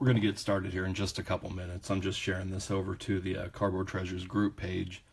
we're going to get started here in just a couple minutes. I'm just sharing this over to the uh, Cardboard Treasures group page.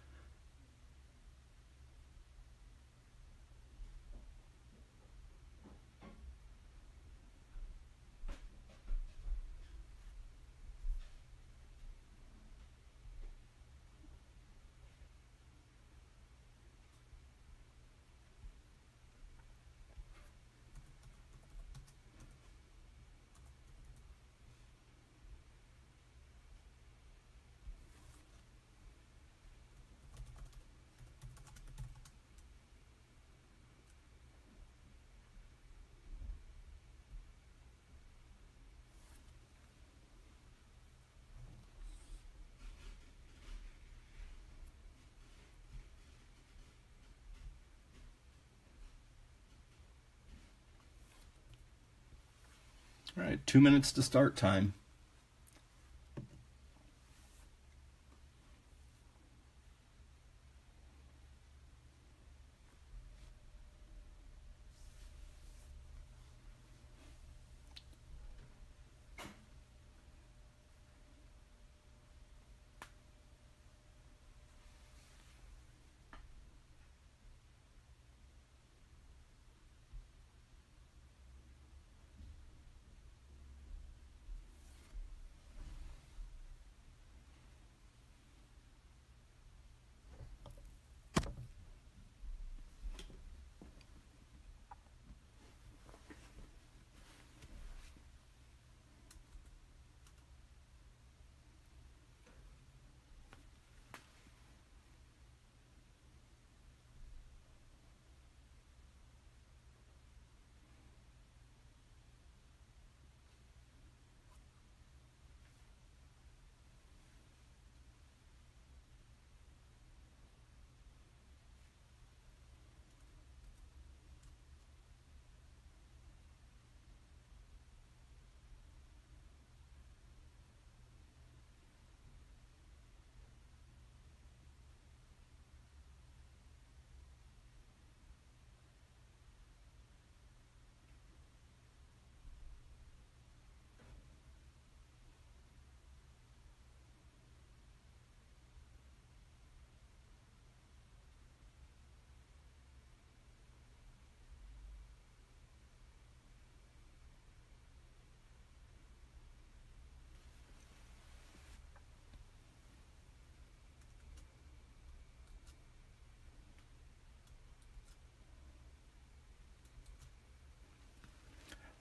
All right, two minutes to start time.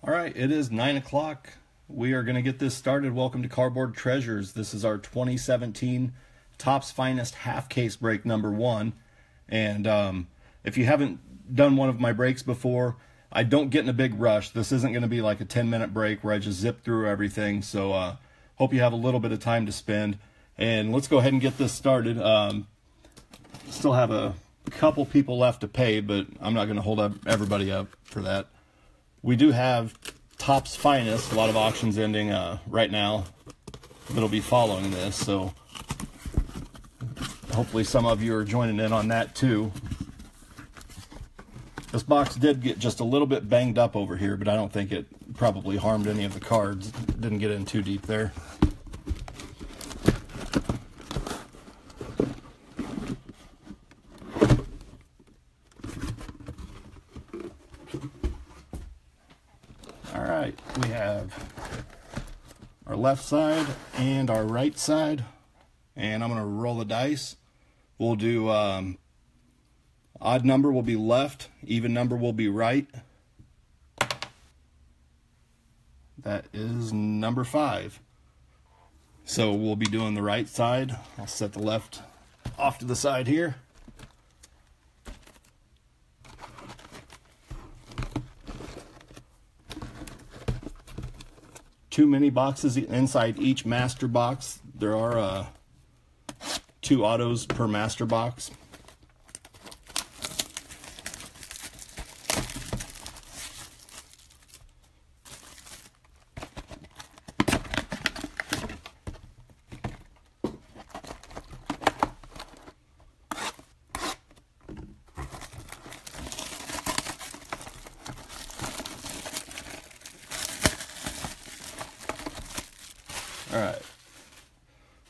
All right, it is nine o'clock. We are going to get this started. Welcome to Cardboard Treasures. This is our 2017 Topps Finest half case break number one. And um, if you haven't done one of my breaks before, I don't get in a big rush. This isn't going to be like a 10 minute break where I just zip through everything. So, uh, hope you have a little bit of time to spend. And let's go ahead and get this started. Um, still have a couple people left to pay, but I'm not going to hold up everybody up for that we do have Topps Finest, a lot of auctions ending uh, right now that'll be following this, so hopefully some of you are joining in on that too. This box did get just a little bit banged up over here, but I don't think it probably harmed any of the cards. Didn't get in too deep there. Left side and our right side. And I'm going to roll the dice. We'll do um, odd number will be left, even number will be right. That is number five. So we'll be doing the right side. I'll set the left off to the side here. Two mini boxes inside each master box. There are uh, two autos per master box.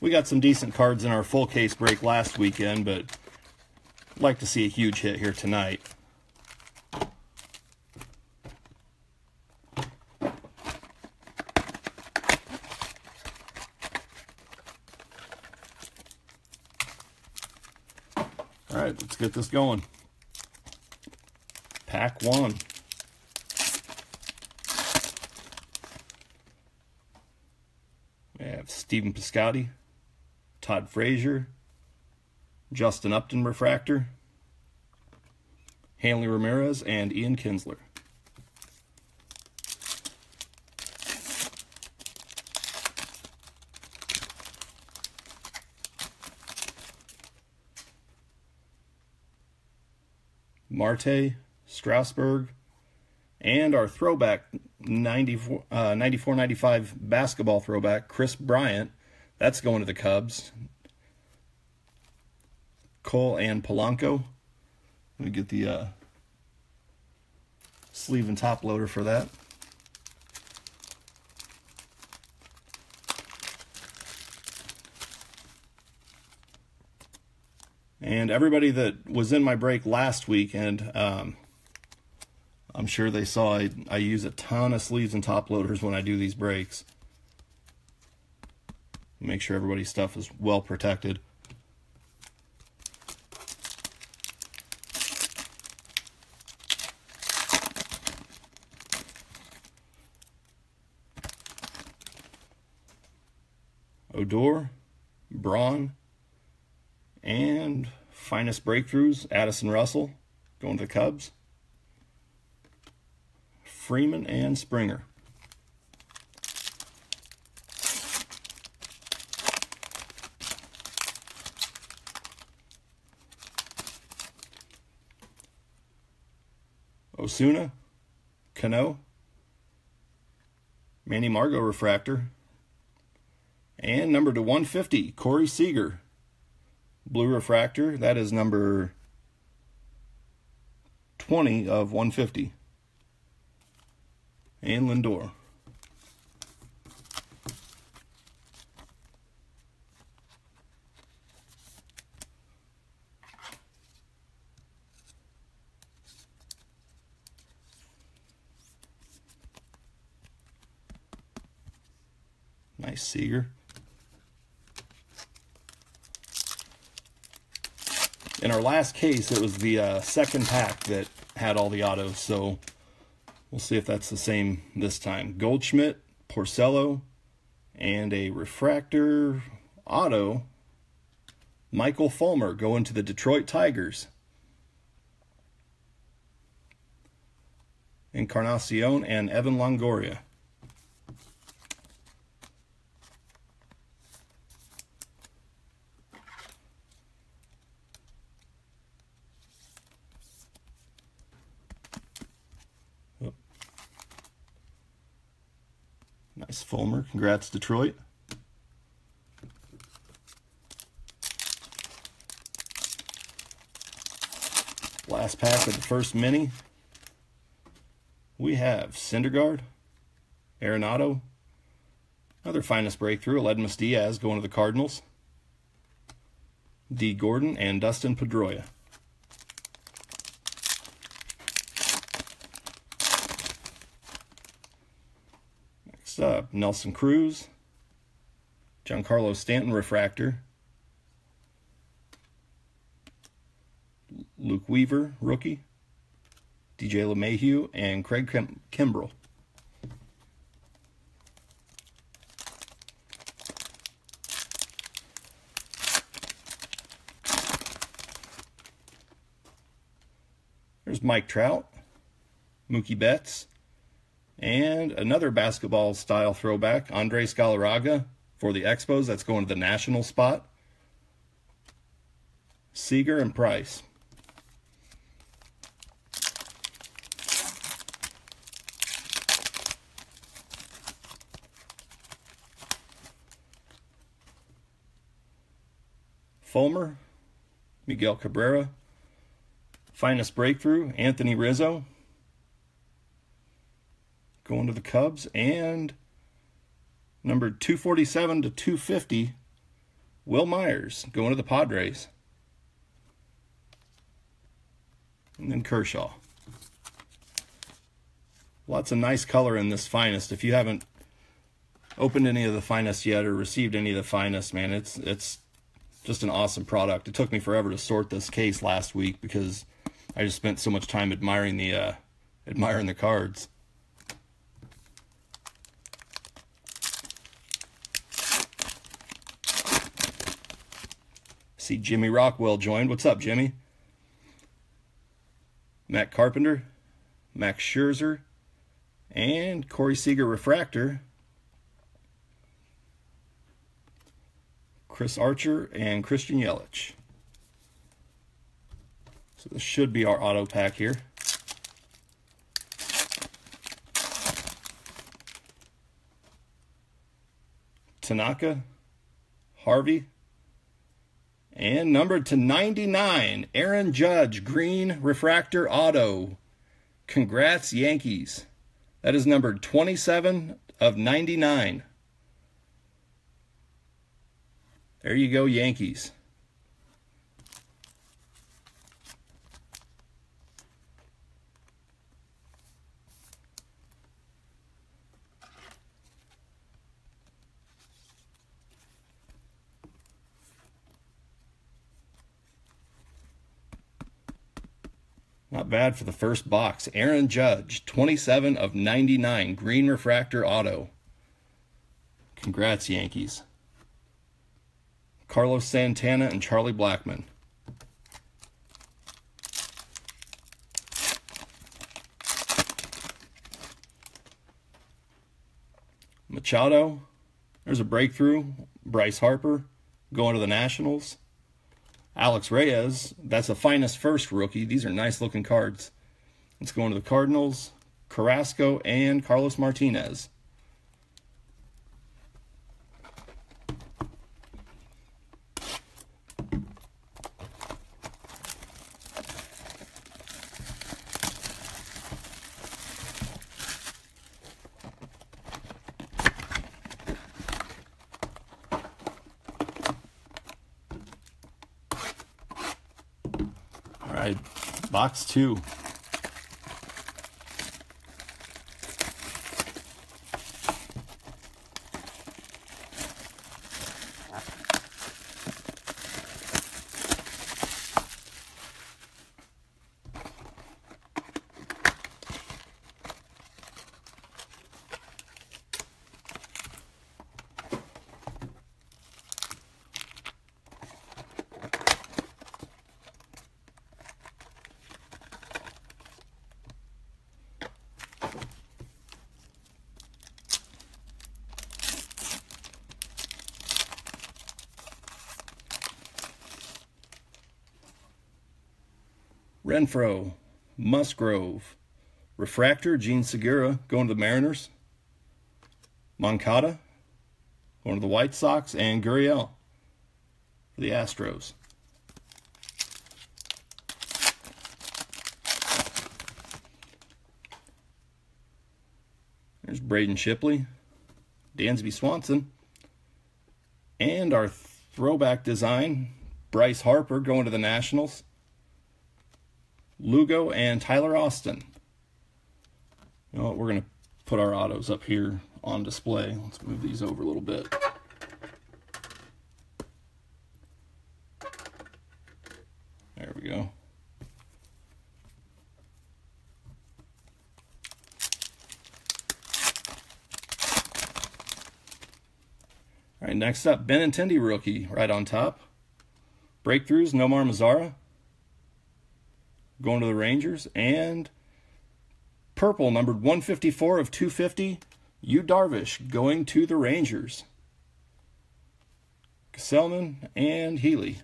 We got some decent cards in our full case break last weekend, but I'd like to see a huge hit here tonight. All right, let's get this going. Pack one. We have Stephen Piscotty, Todd Frazier, Justin Upton Refractor, Hanley Ramirez, and Ian Kinsler. Marte, Strasburg, and our throwback 94, uh, 94 95 basketball throwback, Kris Bryant. That's going to the Cubs. Cole and Polanco. Let me get the uh, sleeve and top loader for that. And everybody that was in my break last weekend, um, I'm sure they saw I, I use a ton of sleeves and top loaders when I do these breaks. Make sure everybody's stuff is well protected. Odor, Braun, and finest breakthroughs, Addison Russell going to the Cubs. Freeman and Springer. Osuna, Cano, Manny Margot refractor, and number to 150, Corey Seager. Blue refractor, that is number 20 of 150. And Lindor. Nice Seager. in our last case, it was the uh, second pack that had all the autos, so we'll see if that's the same this time. Goldschmidt, Porcello, and a refractor auto. Michael Fulmer going to the Detroit Tigers. Encarnacion and Evan Longoria. Nice Fulmer. Congrats, Detroit. Last pack of the first mini. We have Syndergaard, Arenado, another finest breakthrough, Aledmys Diaz going to the Cardinals, D. Gordon, and Dustin Pedroia. Next up, Nelson Cruz, Giancarlo Stanton refractor, Luke Weaver, rookie, DJ LeMahieu, and Craig Kim- Kimbrel. There's Mike Trout, Mookie Betts, and another basketball style throwback, Andres Galarraga for the Expos. That's going to the national spot. Seager and Price. Fulmer, Miguel Cabrera, Finest Breakthrough, Anthony Rizzo, going to the Cubs, and number 247 to 250, Wil Myers going to the Padres. And then Kershaw. Lots of nice color in this finest. If you haven't opened any of the finest yet or received any of the finest, man, it's it's just an awesome product. It took me forever to sort this case last week because I just spent so much time admiring the uh, admiring the cards. See Jimmy Rockwell joined. What's up, Jimmy? Matt Carpenter, Max Scherzer, and Corey Seager Refractor. Chris Archer and Christian Yelich. So this should be our auto pack here. Tanaka, Harvey, and numbered to 99, Aaron Judge, green refractor auto. Congrats, Yankees. That is numbered 27 of 99. There you go, Yankees. Bad for the first box. Aaron Judge, 27 of 99, green refractor auto. Congrats, Yankees. Carlos Santana and Charlie Blackmon. Machado, there's a breakthrough. Bryce Harper going to the Nationals. Alex Reyes, that's the finest first rookie. These are nice looking cards. Let's go into the Cardinals, Carrasco, and Carlos Martinez. right, box two. Renfroe, Musgrove, Refractor, Jean Segura going to the Mariners, Moncada going to the White Sox, and Gurriel for the Astros. There's Braden Shipley, Dansby Swanson, and our throwback design, Bryce Harper going to the Nationals. Lugo and Tyler Austin. You know what, we're going to put our autos up here on display. Let's move these over a little bit. There we go. All right, next up, Benintendi rookie right on top. Breakthroughs, Nomar Mazara going to the Rangers. And purple, numbered 154 of 250, Yu Darvish going to the Rangers. Selman and Healy.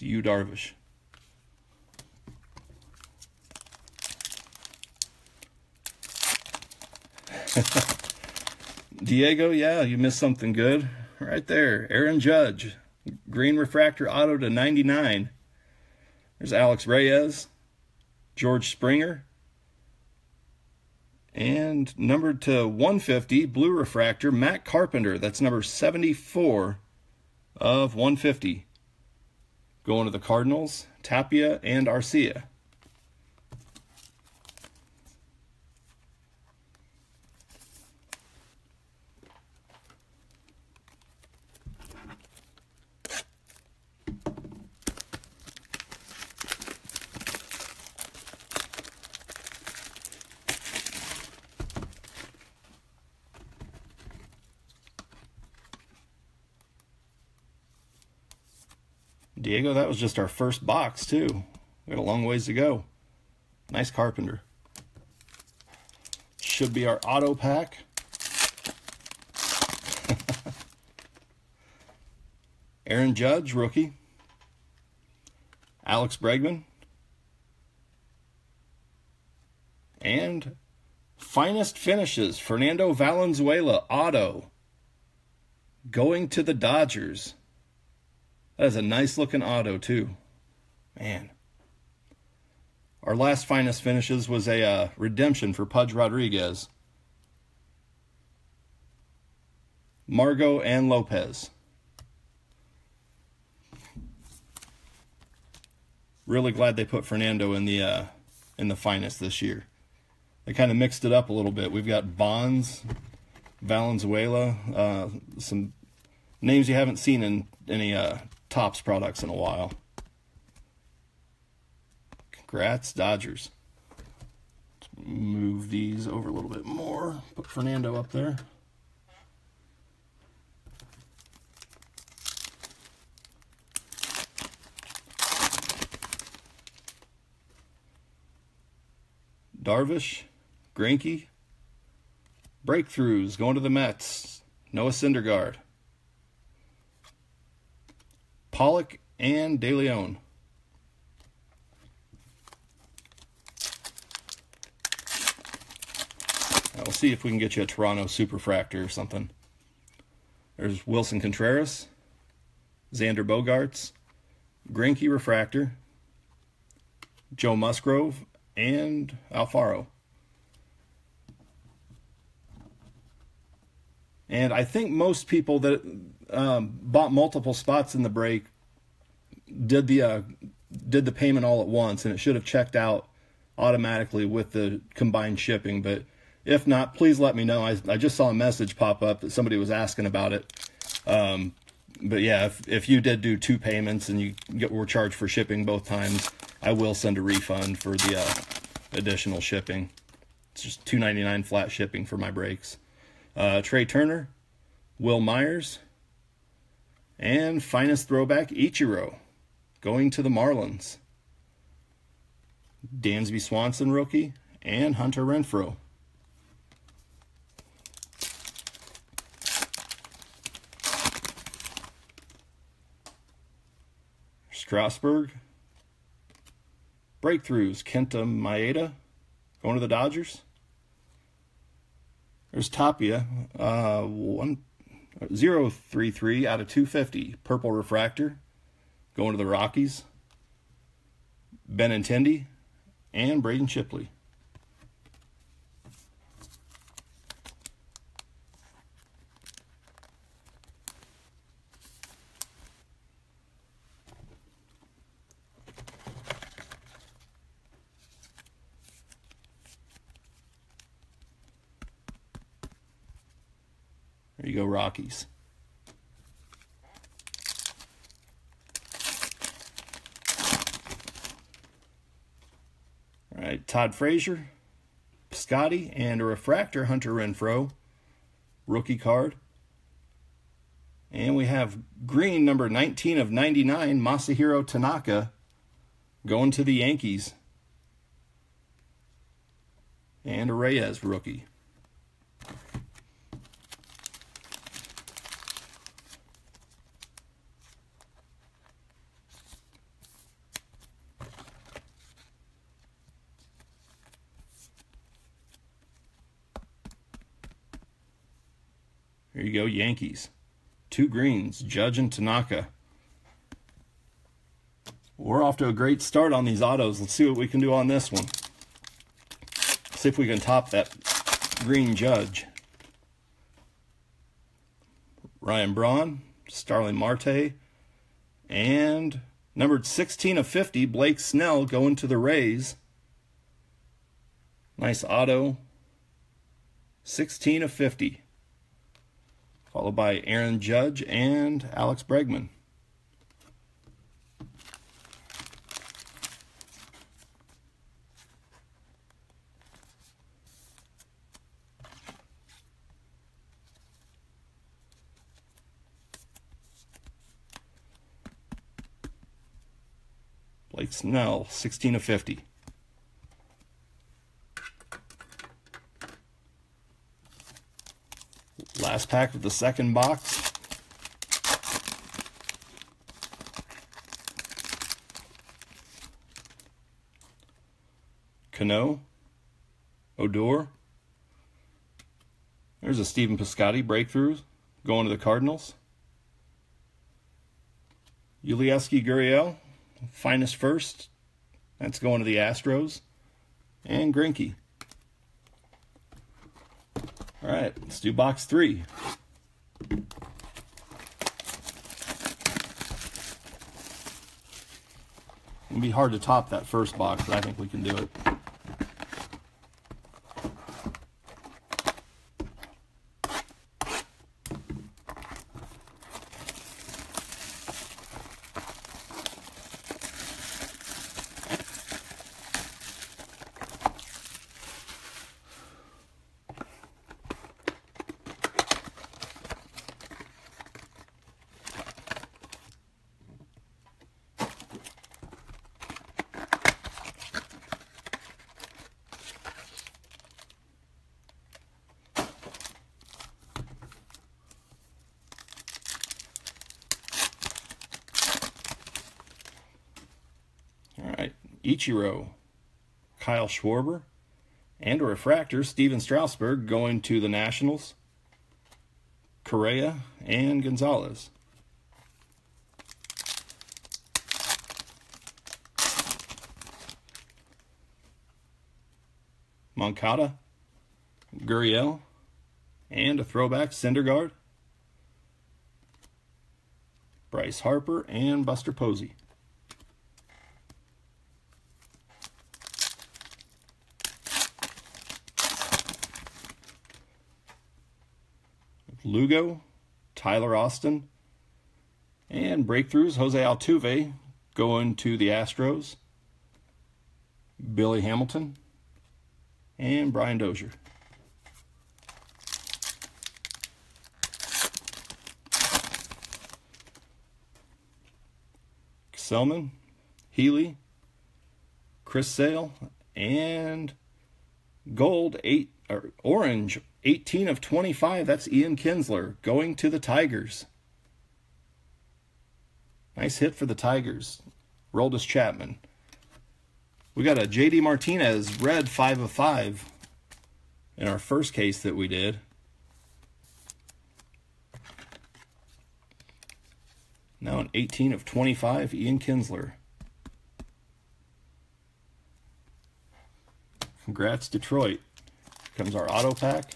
Nice Yu Darvish. Diego, yeah, you missed something good. Right there. Aaron Judge. Green refractor auto to 99. There's Alex Reyes. George Springer. And numbered to 150, blue refractor, Matt Carpenter. That's number 74 of 150. Going to the Cardinals, Tapia and Arcia. Diego, that just our first box, too. We got a long ways to go. Nice carpenter. Should be our auto pack. Aaron Judge, rookie. Alex Bregman. And finest finishes, Fernando Valenzuela, auto. Going to the Dodgers. That is a nice looking auto, too. Man. Our last finest finishes was a uh, redemption for Pudge Rodriguez. Margot and Lopez. Really glad they put Fernando in the uh, in the finest this year. They kind of mixed it up a little bit. We've got Bonds, Valenzuela, uh, some names you haven't seen in any Topps products in a while. Congrats, Dodgers. Let's move these over a little bit more. Put Fernando up there. Darvish, Greinke, breakthroughs going to the Mets. Noah Syndergaard. Pollock and De Leon. We'll see if we can get you a Toronto Superfractor or something. There's Willson Contreras, Xander Bogaerts, Greinke Refractor, Joe Musgrove, and Alfaro. And I think most people that um, bought multiple spots in the break did the uh, did the payment all at once, and it should have checked out automatically with the combined shipping. But if not, please let me know. I, I just saw a message pop up that somebody was asking about it. Um, but yeah, if, if you did do two payments and you get, were charged for shipping both times, I will send a refund for the uh, additional shipping. It's just two ninety nine flat shipping for my breaks. Uh, Trea Turner, Wil Myers, and finest throwback, Ichiro, going to the Marlins. Dansby Swanson rookie, and Hunter Renfroe. Strasburg. Breakthroughs, Kenta Maeda, going to the Dodgers. There's Tapia, uh, one 033 out of 250. Purple Refractor going to the Rockies. Benintendi and Braden Shipley. Rockies. All right, Todd Frazier, Scotty, and a refractor, Hunter Renfroe, rookie card. And we have green number 19 of 99, Masahiro Tanaka, going to the Yankees. And a Reyes rookie. Go, Yankees. Two greens, Judge and Tanaka. We're off to a great start on these autos. Let's see what we can do on this one. See if we can top that green Judge. Ryan Braun, Starling Marte, and numbered 16 of 50, Blake Snell going to the Rays. Nice auto. 16 of 50. Followed by Aaron Judge and Alex Bregman. Blake Snell, 16 of 50. Last pack of the second box. Cano, Odor. There's a Stephen Piscotty breakthrough going to the Cardinals. Yulieski Gurriel, finest first. That's going to the Astros. And Greinke. All right, let's do box three. It'll be hard to top that first box, but I think we can do it. Ichiro, Kyle Schwarber, and a refractor, Stephen Strasburg, going to the Nationals, Correa, and Gonzalez. Moncada, Gurriel, and a throwback Syndergaard, Bryce Harper, and Buster Posey. Lugo, Tyler Austin, and breakthroughs Jose Altuve going to the Astros, Billy Hamilton, and Brian Dozier. Selman, Healy, Chris Sale, and gold eight or orange 18 of 25. That's Ian Kinsler going to the Tigers. Nice hit for the Tigers. Roldis Chapman. We got a JD Martinez red 5 of 5 in our first case that we did. Now an 18 of 25, Ian Kinsler. Congrats, Detroit. Comes our auto pack.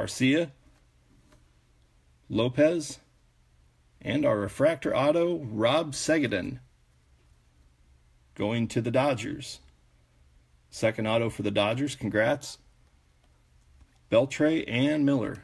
Arcia, Lopez, and our refractor auto, Rob Segedin, going to the Dodgers. Second auto for the Dodgers, congrats. Beltre and Miller.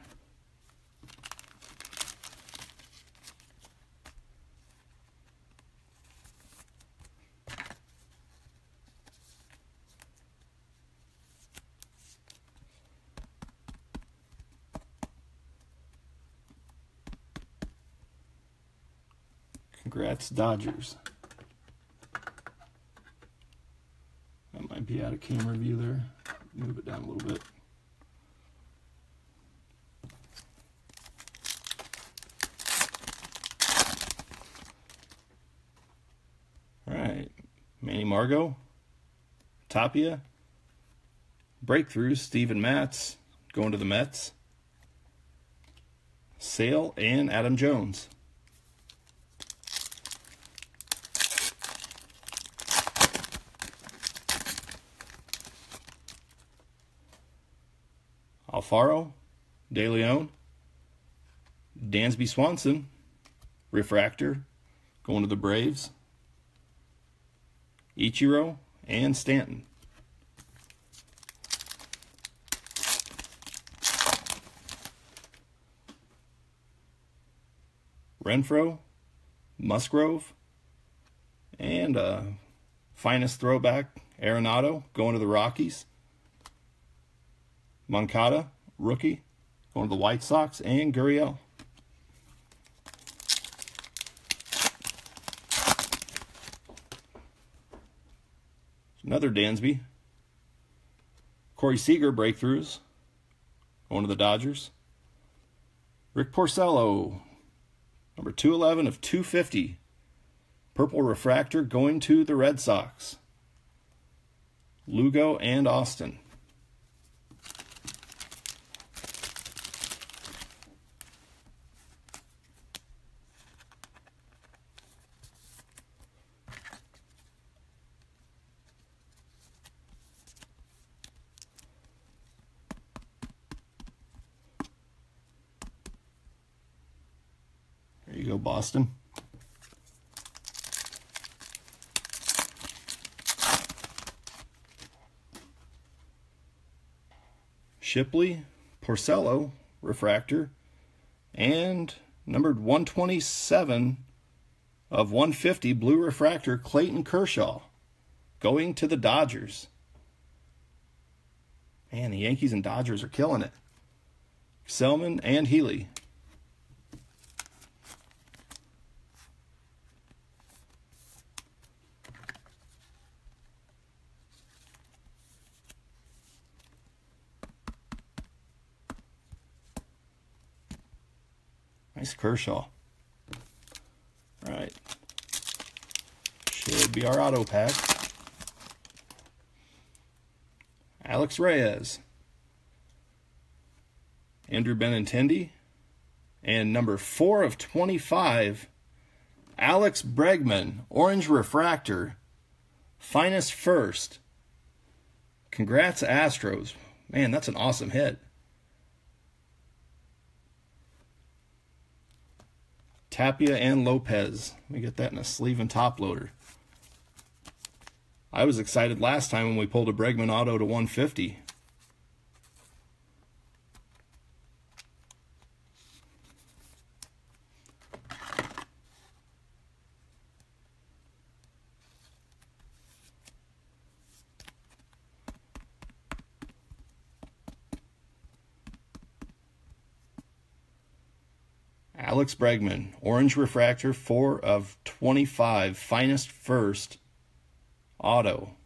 Dodgers. That might be out of camera view there. Move it down a little bit. All right. Manny Margot, Tapia, Breakthroughs, Steven Matz, going to the Mets. Sale and Adam Jones. Alfaro, De Leon, Dansby Swanson, Refractor, going to the Braves, Ichiro, and Stanton. Renfroe, Musgrove, and uh, finest throwback, Arenado, going to the Rockies. Moncada, rookie, going to the White Sox, and Gurriel. Another Dansby. Corey Seager breakthroughs. Going to the Dodgers. Rick Porcello. Number 211 of 250. Purple refractor going to the Red Sox. Lugo and Austin. There you go, Boston. Shipley, Porcello, refractor, and numbered 127 of 150 blue refractor Clayton Kershaw going to the Dodgers. Man, the Yankees and Dodgers are killing it. Selman and Healy. Kershaw. All right. Should be our auto pack. Alex Reyes. Andrew Benintendi. And number 4 of 25, Alex Bregman. Orange Refractor. Finest first. Congrats, Astros. Man, that's an awesome hit. Tapia and Lopez. Let me get that in a sleeve and top loader. I was excited last time when we pulled a Bregman auto to 150. Alex Bregman, Orange Refractor, 4 of 25, finest first, auto.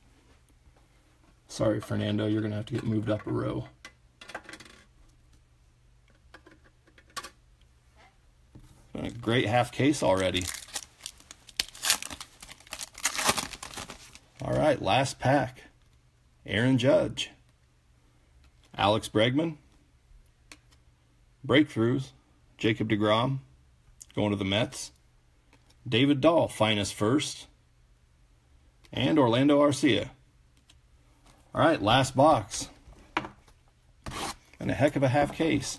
Sorry, Fernando, you're going to have to get moved up a row. a great half case already. All right, last pack. Aaron Judge. Alex Bregman. Breakthroughs. Jacob DeGrom going to the Mets. David Dahl, finest first. And Orlando Arcia. All right, last box. And a heck of a half case.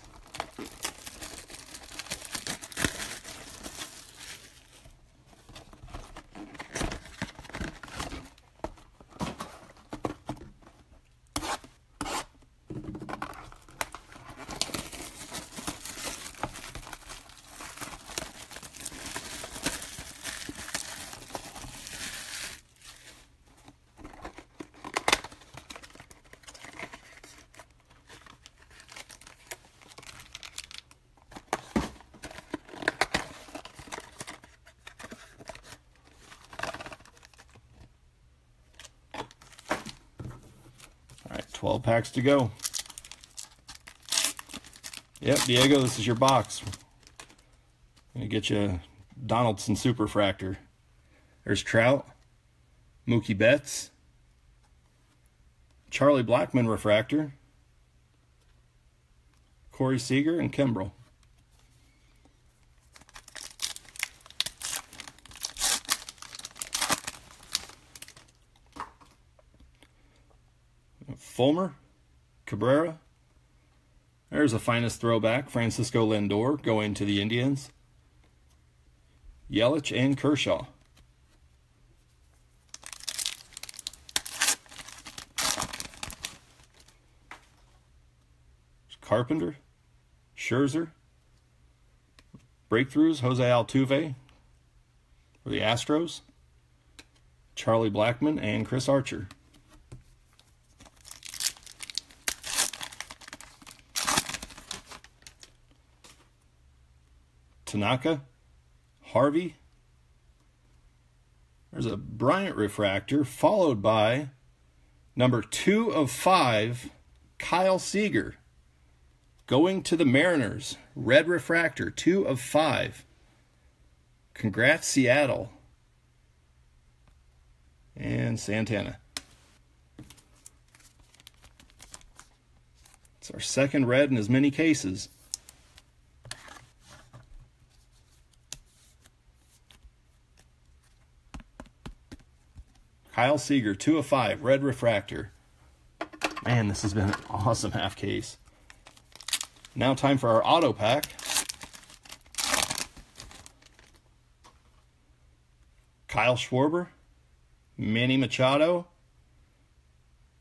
12 packs to go. Yep, Diego, this is your box. I'm going to get you Donaldson Superfractor. There's Trout, Mookie Betts, Charlie Blackmon refractor, Corey Seager, and Kimbrel. Fulmer, Cabrera. There's a finest throwback, Francisco Lindor going to the Indians. Yelich and Kershaw. Carpenter, Scherzer, breakthroughs, Jose Altuve for the Astros, Charlie Blackmon, and Chris Archer. Tanaka, Harvey. There's a Bryant refractor, followed by number two of five, Kyle Seager. Going to the Mariners, red refractor, two of five. Congrats, Seattle. And Santana. It's our second red in as many cases. Kyle Seager, 2 of 5, red refractor. Man, this has been an awesome half case. Now time for our auto pack. Kyle Schwarber, Manny Machado,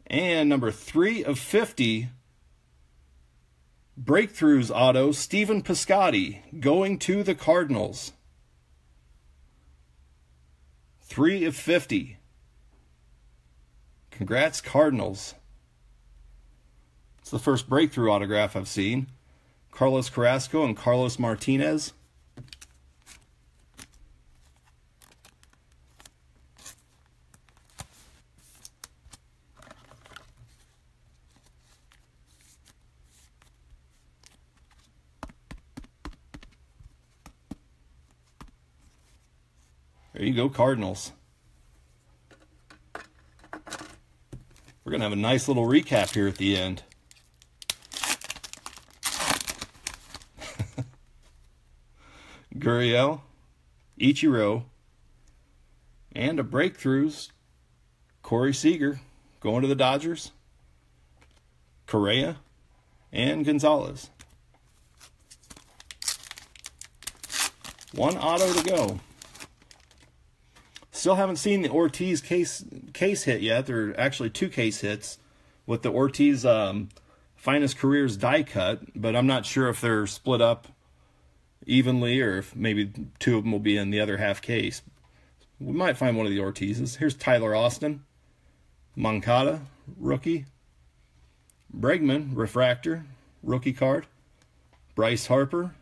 and number 3 of 50, Breakthroughs auto, Stephen Piscotty, going to the Cardinals. 3 of 50. Congrats, Cardinals. It's the first breakthrough autograph I've seen. Carlos Carrasco and Carlos Martinez. There you go, Cardinals. We're going to have a nice little recap here at the end. Gurriel, Ichiro, and a breakthroughs, Corey Seager going to the Dodgers, Correa, and Gonzalez. One auto to go. Still haven't seen the Ortiz case case hit yet. There are actually two case hits with the Ortiz um, finest careers die cut, but I'm not sure if they're split up evenly or if maybe two of them will be in the other half case. We might find one of the Ortizes. Here's Tyler Austin, Moncada, rookie, Bregman, refractor, rookie card, Bryce Harper,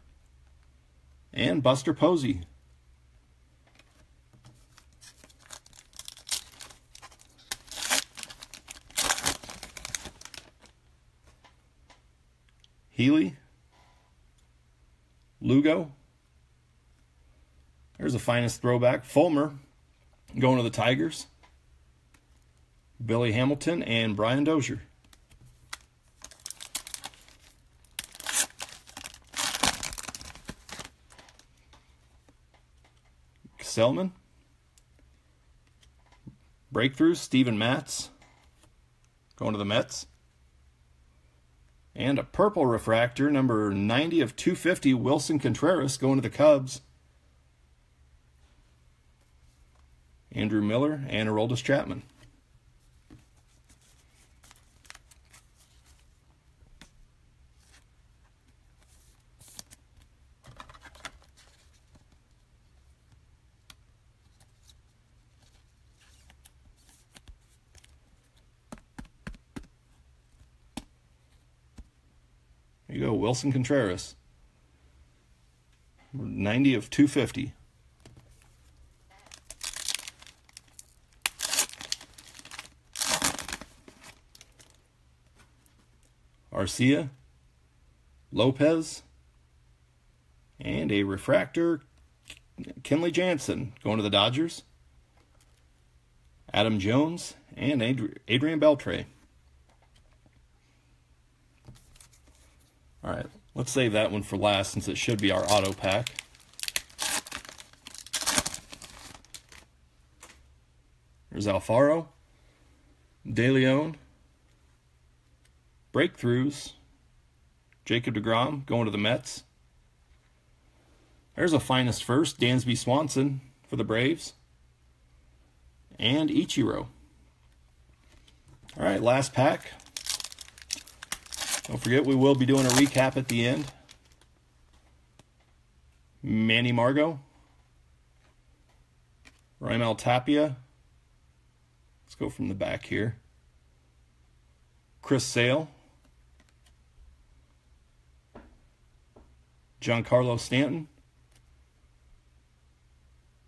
and Buster Posey. Healy, Lugo. There's a finest throwback. Fulmer going to the Tigers. Billy Hamilton and Brian Dozier. Selman. Breakthroughs, Steven Matz. Going to the Mets. And a purple refractor, number 90 of 250, Willson Contreras going to the Cubs. Andrew Miller and Aroldis Chapman. There you go, Willson Contreras. 90 of 250. Arcia, Lopez, and a refractor, Kenley Jansen going to the Dodgers. Adam Jones and Adrian Beltre. All right, let's save that one for last since it should be our auto pack. There's Alfaro, De Leon, Breakthroughs, Jacob DeGrom going to the Mets. There's a finest first, Dansby Swanson for the Braves. And Ichiro. All right, last pack. Don't forget, we will be doing a recap at the end. Manny Margot. Raimel Tapia. Let's go from the back here. Chris Sale. Giancarlo Stanton.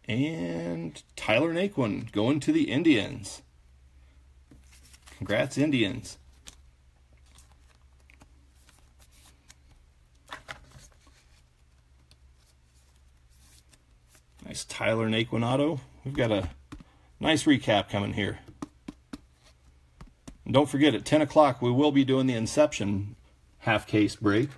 And Tyler Naquin going to the Indians. Congrats, Indians. Nice Tyler Naquin We've got a nice recap coming here. And don't forget, at 10 o'clock, we will be doing the Inception half case break.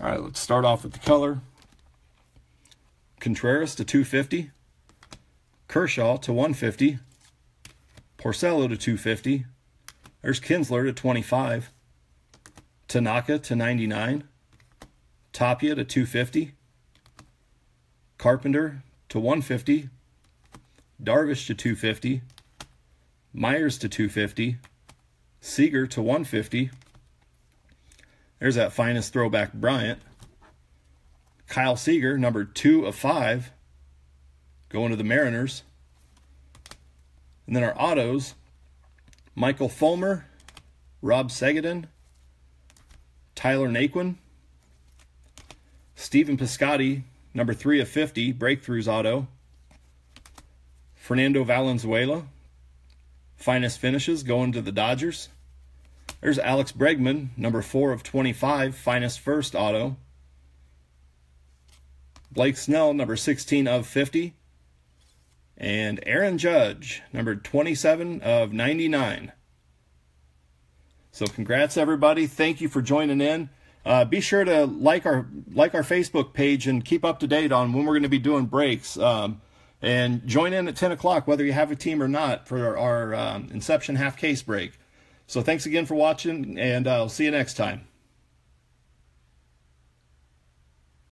All right, let's start off with the color. Contreras to 250. Kershaw to 150. Porcello to 250. There's Kinsler to 25. Tanaka to 99. Tapia to 250. Carpenter to 150. Darvish to 250. Myers to 250. Seager to 150. There's that finest throwback Bryant. Kyle Seager, number two of five, going to the Mariners. And then our autos Michael Fulmer, Rob Segedin, Tyler Naquin, Stephen Piscotty, number three of 50, Breakthroughs Auto, Fernando Valenzuela, finest finishes going to the Dodgers. There's Alex Bregman, number four of 25, finest first auto. Blake Snell, number 16 of 50. And Aaron Judge, number 27 of 99. So congrats everybody. Thank you for joining in. Uh, be sure to like our like our Facebook page and keep up to date on when we're going to be doing breaks. Um, and join in at 10 o'clock, whether you have a team or not, for our, our um, Inception half case break. So thanks again for watching, and I'll see you next time.